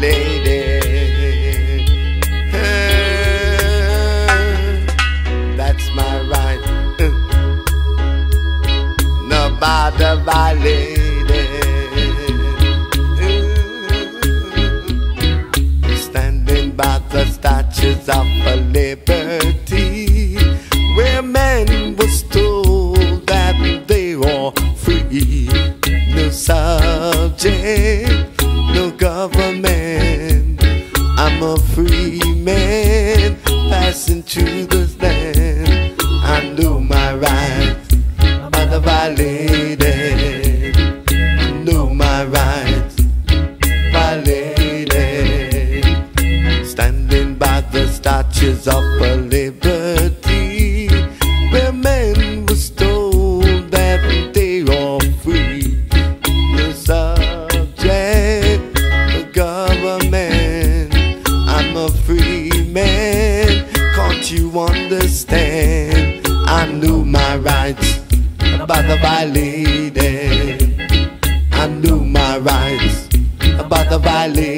violated. That's my right. Mm. Nobody violated. Mm. Standing by the statues of a liberty, my rights, but the violated. I know my rights, but the violated.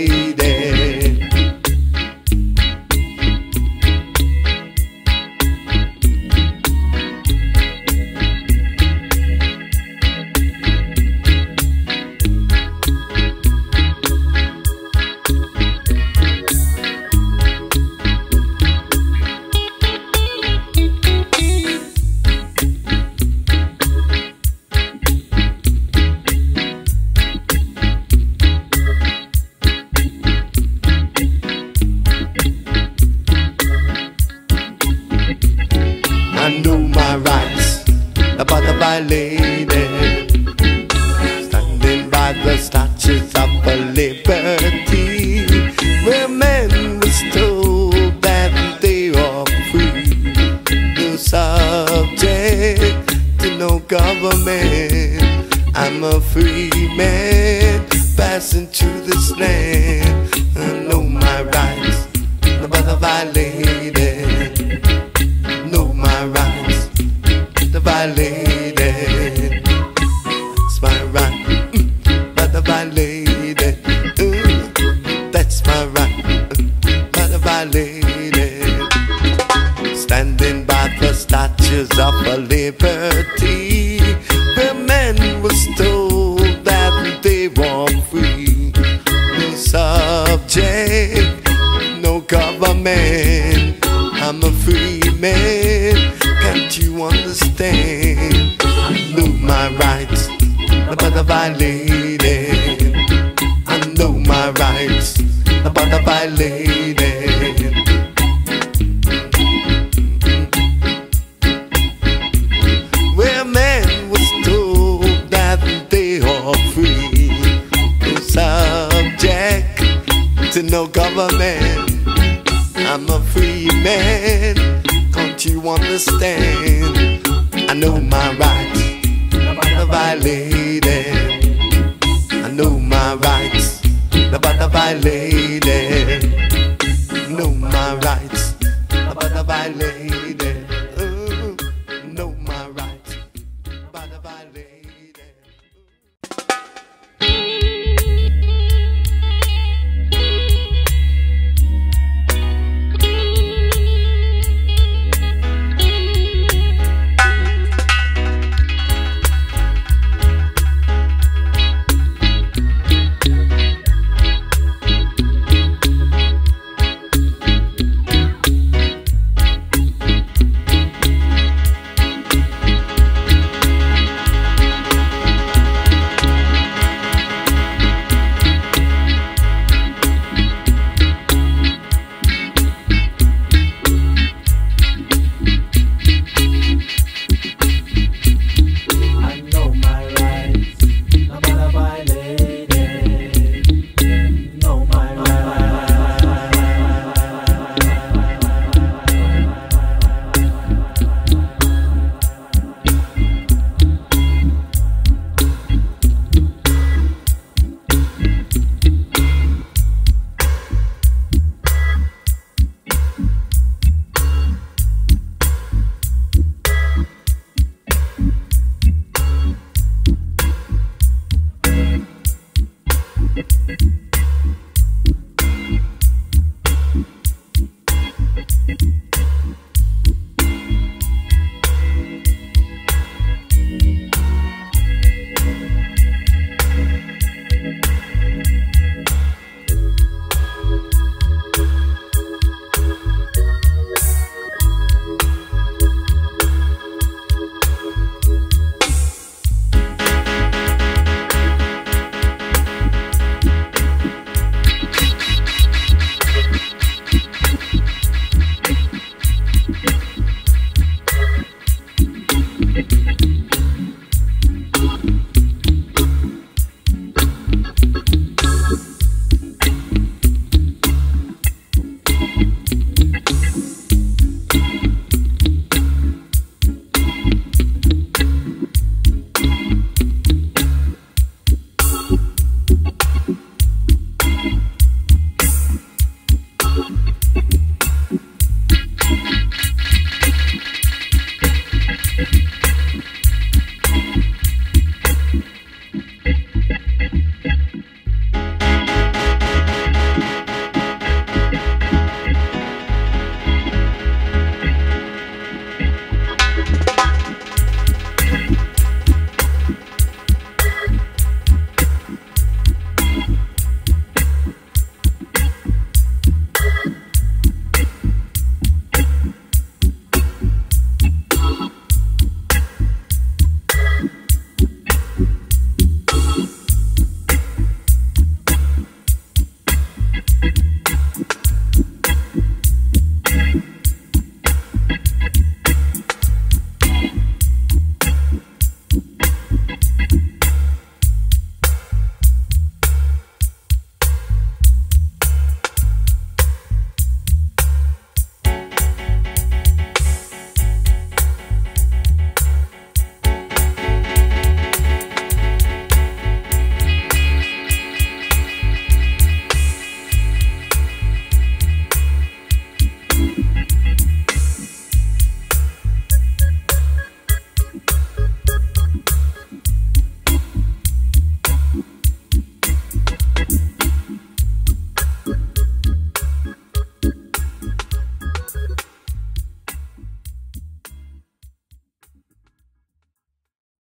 I know my rights, but the violated. Standing by the statues of liberty, where men was told that they are free. No subject to no government. I'm a free man passing through this land. I know my rights, but the violated statues of a liberty, where men was told that they were free. No subject, no government. I'm a free man. Can't you understand? I know my rights, but the violated. I know my rights, but the violated. No government. I'm a free man. Can't you understand? I know my rights, the violated. I know my rights, the violated.